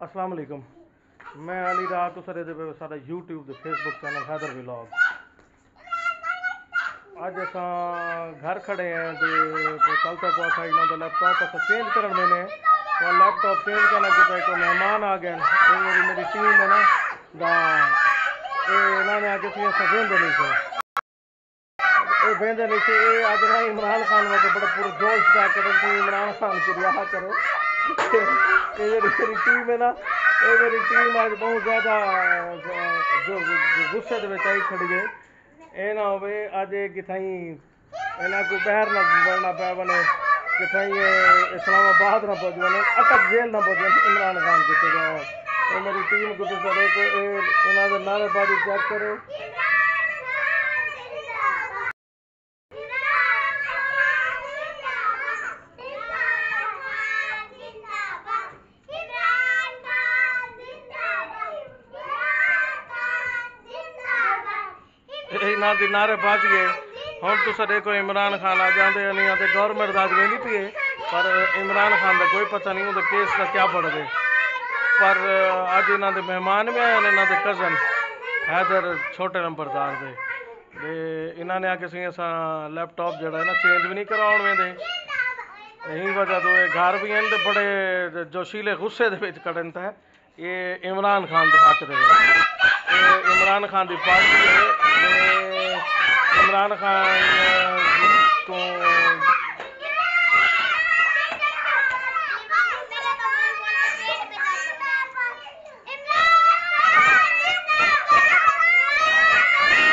السلام علیکم۔ میں علی رات سر دے پہ سارا یوٹیوب دے Facebook channel Haider vlog اج اساں گھر کھڑے ہیں جی، تے کل تک آخا انہوں دا لیپ ٹاپ اساں چینج کرن میں نے۔ تو لیپ ٹاپ چینج کرنا کیتا ایک مہمان آ گئے اے میری میری ٹیم ہے نا۔ دا اے انہوں نے آگے سی اساں ویندے نہیں سے اے ویندے نہیں سے اے اج نا عمران خان واسطے بڑا پورا جوش پیا کرن تے عمران خان کو رہا کرو۔ یہ میری ٹیم ہے نا، یہ میری ٹیم آج بہت زیادہ، جو غصے دے وچ آئی کھڑی ہے۔ اے نہ ہوے اج کتھائیں انہاں کو باہر نہ بڑنا پیا بنے کتھائیں اسلام آباد نہ پہنچ بنے اٹک جیل نہ پہنچ بنے عمران خان کے تو اے میری ٹیم کو تو سر کو اے انہاں دے نعرے بازی چیک کرو۔ انہاں دی نعرے باز گئے ہن تو سڈے کو عمران خان آ جاندے نہیں آتے گورنمنٹ داد ویندی پئی ہے پر عمران خان دا کوئی پتہ نہیں اون کیس دا کیا بڑھ گئے پر اج انہاں دے مہمان بھی آئے انہاں دے کزن حیدر چھوٹے نمبردار دے تے انہاں نے آ کے سی اساں لیپ ٹاپ جڑا ہے نا چینج بھی نہیں کراؤن ویندے یہی وجہ تو یہ گھر بھی ہیں تے بڑے جوشیلے غصے دے وچ کڈن تے یہ عمران خان دے حق دے یہ عمران خان دی پارٹی ہے۔ عمران خان تو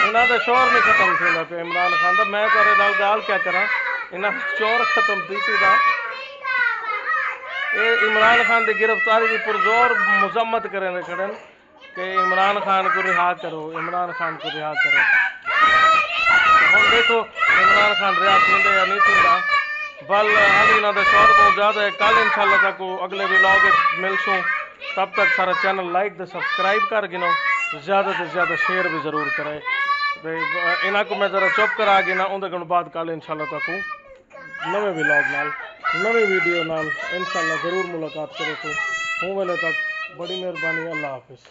انہاں دا شور نہیں ختم تھیندا پیا عمران خان دا۔ میں تیرے نال گال کیا کراں، انہاں شور ختم تھی سی دا۔ اے عمران خان دی گرفتاری دی پرزور مذمت کرن کہ عمران خان کو رہا کرو، عمران خان کو رہا کرو۔ ہن دیکھو، عمران خان رہا تھیندا یا نہیں تھیندا بل ہم انہاں دا شور بہت زیادہ ہے۔ کل انشاءاللہ تک اگلے ولاگ ملسوں تب تک سارا چینل لائک تے سبسکرائب کر گنو۔ زیادہ سے زیادہ شیئر بھی ضرور کرے۔ انہاں کو میں ذرا چپ کرا گنا اون دے بعد کل انشاءاللہ تک نویں ولاگ نال۔ نویں ویڈیو نال انشاءاللہ ضرور ملاقات کرے تو ہوں ویلے تک، بڑی مہربانی، اللہ حافظ۔